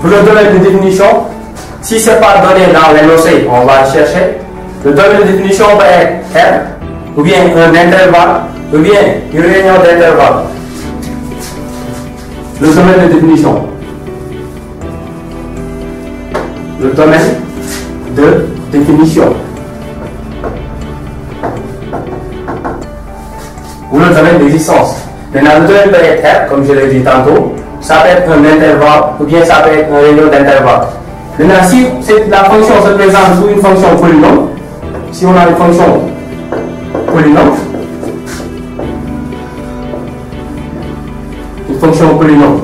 pour le domaine de définition, si ce n'est pas donné dans l'énoncé, on va le chercher. Le domaine de définition va être R, ou bien un intervalle, ou bien une réunion d'intervalle. Le domaine de définition. Le domaine de définition. Ou le domaine d'existence. Maintenant, le domaine peut être R, comme je l'ai dit tantôt. Ça peut être un intervalle, ou bien ça peut être une réunion d'intervalle. Maintenant, si la fonction se présente sous une fonction polynôme, si on a une fonction polynôme, une fonction polynôme.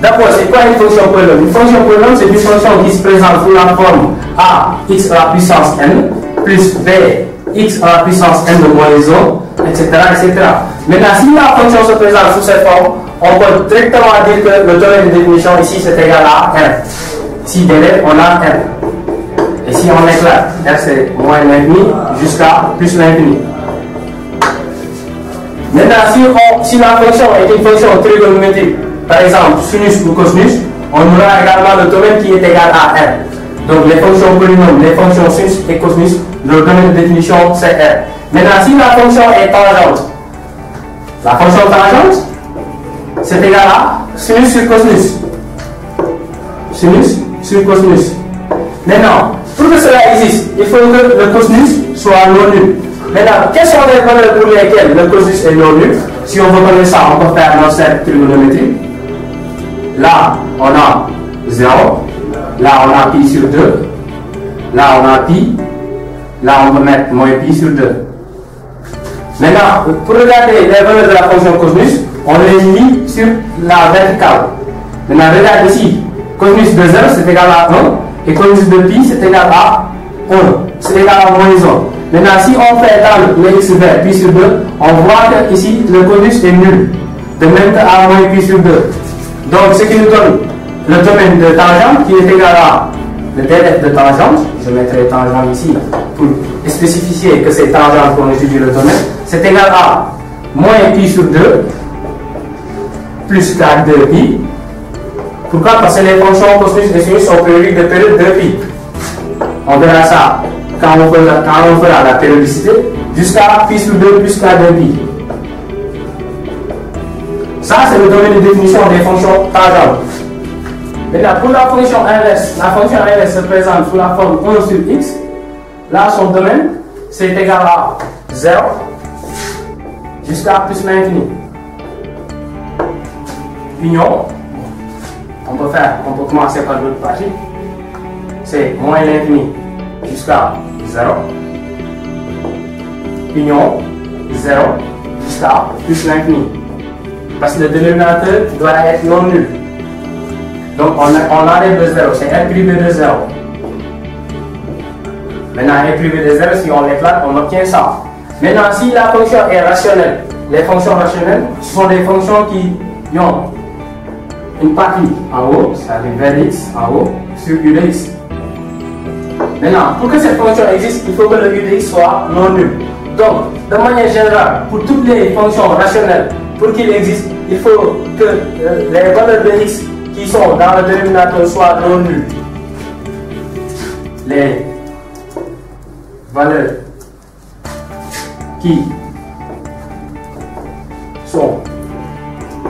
D'abord, c'est quoi une fonction polynôme? Une fonction polynôme, c'est une fonction qui se présente sous la forme a x à la puissance n plus b x à la puissance n de moins 1, etc., etc. Maintenant, si la fonction se présente sous cette forme, on peut directement dire que le domaine de définition ici c'est égal à r. Si délai, on a r. Et si on éclate, r c'est moins l'infini jusqu'à plus l'infini. Maintenant, si, si, la fonction est une fonction trigonométrique, par exemple sinus ou cosinus, on aura également le domaine qui est égal à r. Donc les fonctions polynômes, les fonctions sinus et cosinus, le domaine de définition c'est r. Maintenant, si la fonction est tangente, la fonction tangente, c'est égal à sinus sur cosinus. Sinus sur cosinus. Maintenant, pour que cela existe, il faut que le cosinus soit non nul. Maintenant, quelles sont les valeurs pour lesquelles le cosinus est non nul Si on veut connaître ça, on peut faire notre cercle trigonométrique. Là, on a 0. Là, on a pi sur 2. Là, on a pi. Là, on peut mettre moins pi sur 2. Maintenant, pour regarder les valeurs de la fonction cosinus, on les lit sur la verticale. Maintenant, regarde ici, cosinus de 0 c'est égal à 1 et cosinus de pi c'est égal à 1. C'est égal à moins 1. Maintenant, si on fait dans le x vers pi sur 2, on voit que ici le cosinus est nul. De même qu'à moins pi sur 2. Donc, ce qui nous donne le domaine de tangente qui est égal à le df de tangente, je mettrai tangente ici pour spécifier que c'est tangente qu'on étudie le domaine, c'est égal à moins pi sur 2 plus 4 de pi. Pourquoi? Parce que les fonctions cosinus et sinus sont périodiques de période de pi. On verra ça quand on fera la périodicité jusqu'à pi sur 2 plus 4 de pi. Ça, c'est le domaine de définition des fonctions tangentes. Maintenant, pour la fonction inverse, la fonction inverse se présente sous la forme 1 sur x. Là, son domaine, c'est égal à 0 jusqu'à plus l'infini. On peut faire, on peut commencer par l'autre partie. C'est moins l'infini jusqu'à 0. Union, 0 jusqu'à plus l'infini. Parce que le dénominateur doit être non nul. Donc on, on enlève le 0, c'est r de 0. Maintenant, r privé de 0, si on l'éclate, on obtient ça. Maintenant, si la fonction est rationnelle, les fonctions rationnelles ce sont des fonctions qui ont une partie en haut, c'est-à-dire vers x en haut, sur u de x. Maintenant, pour que cette fonction existe, il faut que le u de x soit non nul. Donc, de manière générale, pour toutes les fonctions rationnelles, pour qu'il existe, il faut que euh, les valeurs de x qui sont dans le dénominateur soient non nulles. Les valeurs qui sont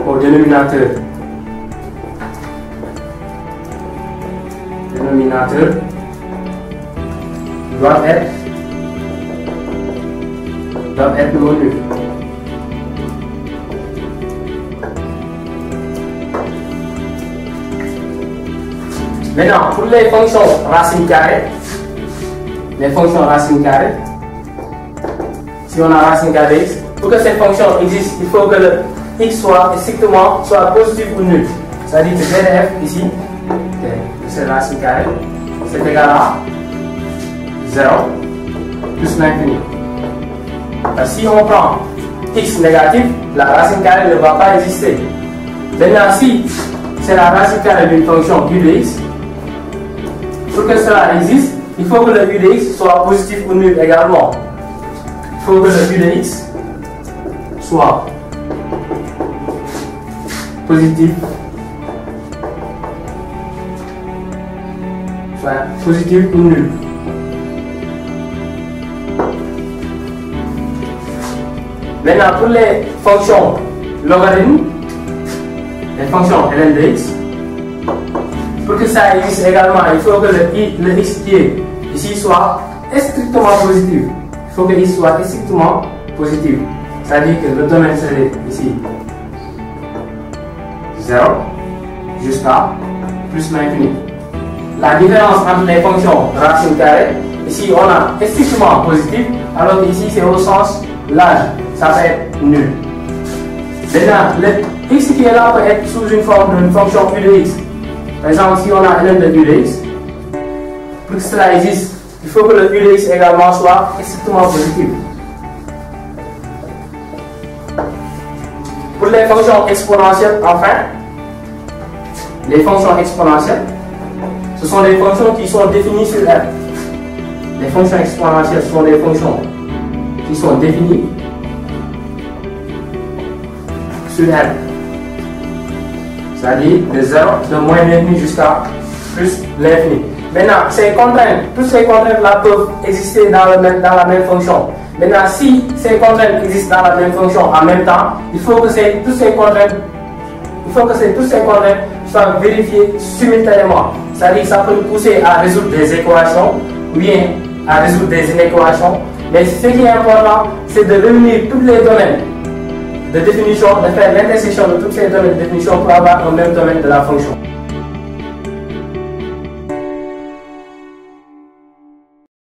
au dénominateur doivent être nulles. Maintenant, pour les fonctions racines carrées, les fonctions racines carrées, si on a racine carrée x, pour que cette fonction existe, il faut que le x soit strictement soit positif ou nul. C'est-à-dire que ZF ici, c'est racine carrée, c'est égal à 0 plus l'infini. Si on prend x négatif, la racine carrée ne va pas exister. Maintenant, si c'est la racine carrée d'une fonction u de x, pour que cela existe, il faut que le u de x. Soit positif ou nul également. Il faut que le u de x. Soit positif soit positive ou nulle. Maintenant, pour les fonctions logarithmes, les fonctions ln de x, pour que ça existe également, il faut que le, i, x qui est ici soit strictement positif. Il faut que x soit strictement positif. C'est-à-dire que le domaine serait ici 0 jusqu'à plus l'infini. La différence entre les fonctions racine carrée, ici on a strictement positif, alors qu'ici c'est au sens large, ça être nul. Maintenant, le x qui est là peut être sous une forme d'une fonction u de x. Par exemple, si on a ln de u de x, pour que cela existe, il faut que le u de x également soit strictement positif. Pour les fonctions exponentielles, enfin, les fonctions exponentielles, ce sont des fonctions qui sont définies sur R. Les fonctions exponentielles sont des fonctions qui sont définies sur R. C'est-à-dire de 0, de moins l'infini jusqu'à plus l'infini. Maintenant, ces contraintes, toutes ces contraintes-là peuvent exister dans, même, dans la même fonction. Maintenant, si ces contraintes existent dans la même fonction en même temps, il faut que toutes ces contraintes, il faut que toutes ces contraintes soient vérifiées simultanément. C'est-à-dire que ça peut nous pousser à résoudre des équations ou bien à résoudre des inéquations. Mais ce qui est important, c'est de réunir tous les domaines de définition, de faire l'intersection de toutes ces domaines de définition pour avoir un même domaine de la fonction.